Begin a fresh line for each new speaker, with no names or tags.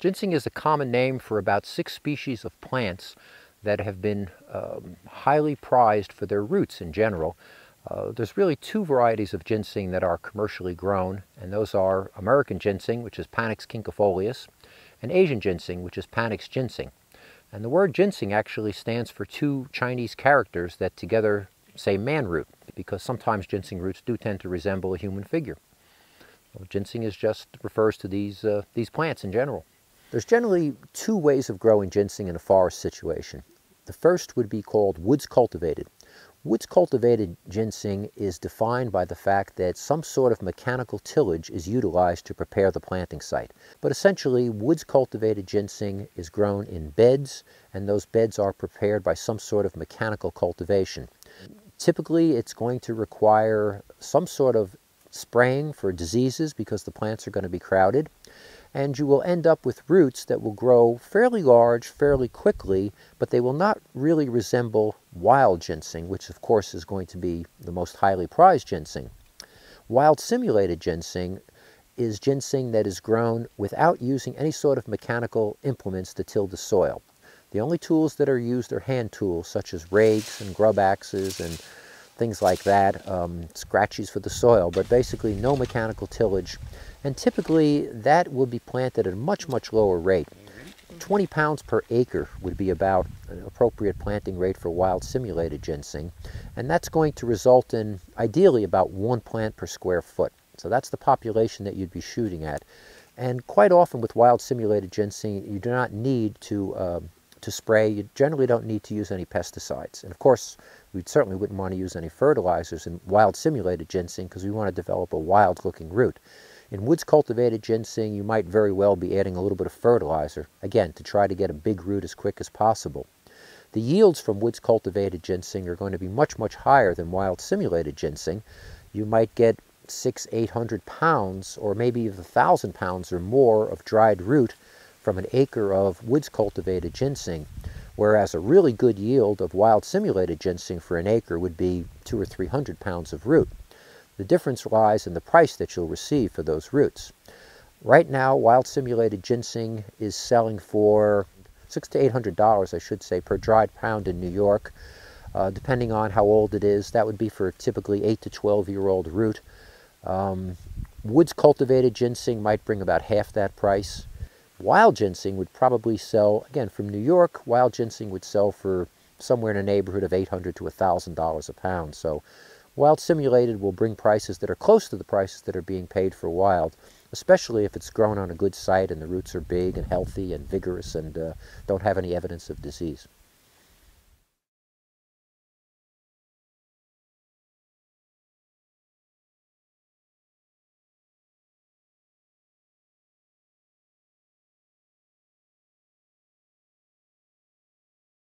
Ginseng is a common name for about six species of plants that have been um, highly prized for their roots in general. Uh, there's really two varieties of ginseng that are commercially grown, and those are American ginseng, which is Panax quinquefolius, and Asian ginseng, which is Panax ginseng. And the word ginseng actually stands for two Chinese characters that together say man root, because sometimes ginseng roots do tend to resemble a human figure. Well, ginseng is just refers to these, uh, these plants in general. There's generally two ways of growing ginseng in a forest situation. The first would be called woods cultivated. Woods cultivated ginseng is defined by the fact that some sort of mechanical tillage is utilized to prepare the planting site. But essentially, woods cultivated ginseng is grown in beds, and those beds are prepared by some sort of mechanical cultivation. Typically, it's going to require some sort of spraying for diseases because the plants are going to be crowded and you will end up with roots that will grow fairly large fairly quickly, but they will not really resemble wild ginseng, which of course is going to be the most highly prized ginseng. Wild simulated ginseng is ginseng that is grown without using any sort of mechanical implements to till the soil. The only tools that are used are hand tools such as rakes and grub axes and things like that, um, scratchies for the soil, but basically no mechanical tillage and typically that would be planted at a much, much lower rate. 20 pounds per acre would be about an appropriate planting rate for wild simulated ginseng, and that's going to result in ideally about one plant per square foot. So that's the population that you'd be shooting at. And quite often with wild simulated ginseng, you do not need to, uh, to spray. You generally don't need to use any pesticides. And of course, we certainly wouldn't want to use any fertilizers in wild simulated ginseng because we want to develop a wild looking root. In woods cultivated ginseng, you might very well be adding a little bit of fertilizer, again, to try to get a big root as quick as possible. The yields from woods cultivated ginseng are going to be much, much higher than wild simulated ginseng. You might get six, eight hundred pounds, or maybe even a thousand pounds or more of dried root from an acre of woods cultivated ginseng, whereas a really good yield of wild simulated ginseng for an acre would be two or three hundred pounds of root. The difference lies in the price that you'll receive for those roots. Right now, wild simulated ginseng is selling for six to eight hundred dollars, I should say, per dried pound in New York. Uh, depending on how old it is, that would be for typically eight to twelve year old root. Um, woods cultivated ginseng might bring about half that price. Wild ginseng would probably sell, again, from New York, wild ginseng would sell for somewhere in a neighborhood of 800 to $1,000 a pound. So Wild simulated will bring prices that are close to the prices that are being paid for wild, especially if it's grown on a good site and the roots are big and healthy and vigorous and uh, don't have any evidence of disease.